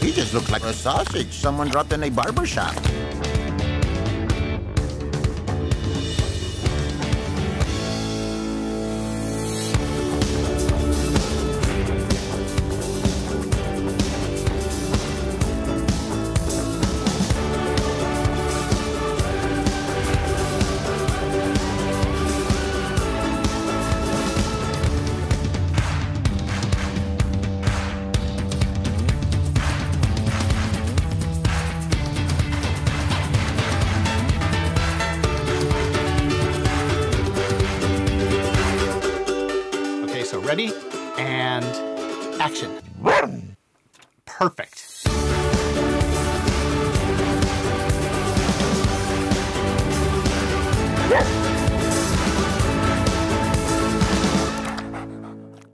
He just looks like a sausage someone dropped in a barber shop. So ready and action. Perfect. Yes.